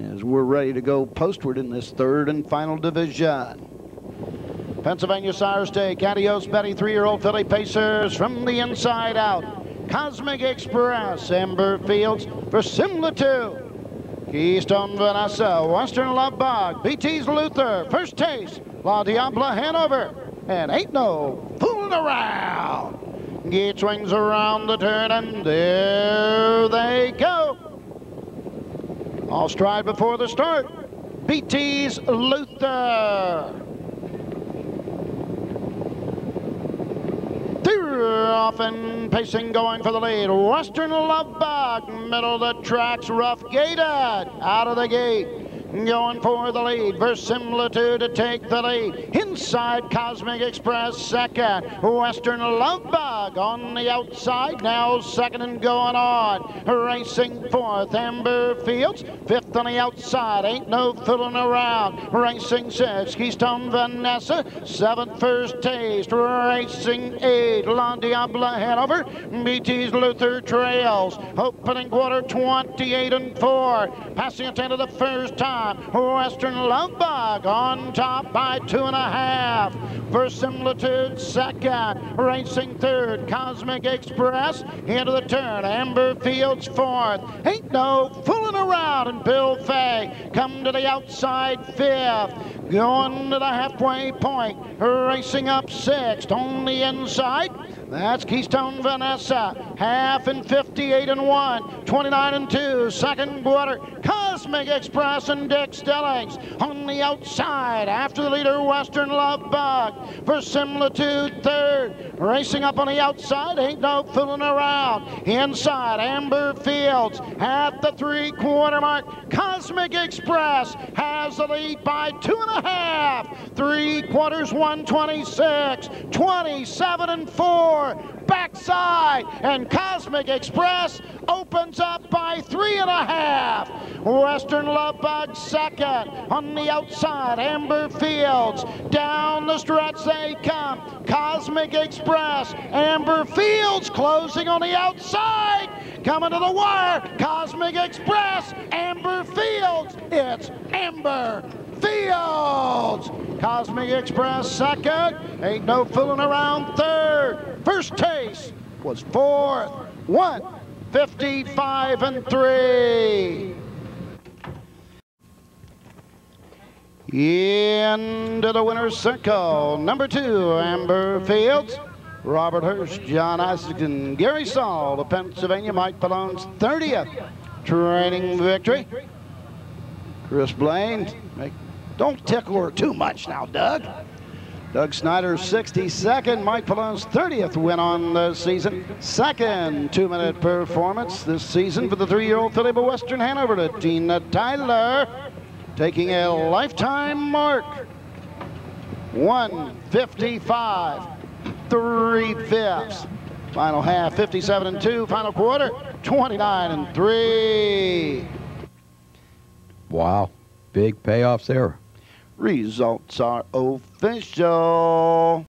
as we're ready to go postward in this third and final division. Pennsylvania Sire Stake, Adios Betty, three-year-old filly Pacers from the inside out. Cosmic Express, Amber Fields Verisimilitude. Keystone Vanessa, Western Bug, BT's Luther, First Taste, La Diabla Hanover, and Ain't No Fooling Around. Gate swings around the turn, and there they go. All stride before the start. BT's Luther. Often pacing going for the lead. Western Love Bug, middle of the tracks, rough gated out of the gate going for the lead. Verisimilitude to take the lead. Inside Cosmic Express second. Western Love Bug on the outside. Now second and going on. Racing fourth. Amber Fields. Fifth on the outside. Ain't no fooling around. Racing six. Keystone Vanessa. Seventh First Taste. Racing eight. La Diabla Hanover. BT's Luther Trails. Opening quarter 28 and 4. Passing end of the first time. Western Love Bug on top by two and a half. Verisimilitude second. Racing third. Cosmic Express into the turn. Amber Fields fourth. Ain't no fooling around. And Bill Fay come to the outside fifth. Going to the halfway point. Racing up sixth. On the inside. That's Keystone Vanessa. Half and 58 and 1. 29 and 2. Second quarter. Cosmic Express and Dick Stillings on the outside. After the leader, Western Love Bug. Verisimilitude third. Racing up on the outside. Ain't no fooling around. Inside, Amber Fields at the three quarter mark. Cosmic Express has the lead by two and a half. Three quarters, 126. 27 and 4 backside and Cosmic Express opens up by three and a half. Western Bug second on the outside. Amber Fields down the stretch they come. Cosmic Express. Amber Fields closing on the outside. Coming to the wire. Cosmic Express. Amber Fields. It's Amber Fields. Cosmic Express second. Ain't no fooling around third. First taste was fourth. One, 55 and three. Into the winner's circle. Number two, Amber Fields. Robert Hurst, John Isaacson, Gary Saul, the Pennsylvania Mike Pallone's 30th training victory. Chris Blaine, don't tickle her too much now, Doug. Doug Snyder's 62nd, Mike Pallone's 30th win on the season. Second two-minute performance this season for the three-year-old filly Western Hanover to Tina Tyler, taking a lifetime mark. 155, three fifths. Final half, 57 and two. Final quarter, 29 and three. Wow, big payoffs there. Results are official.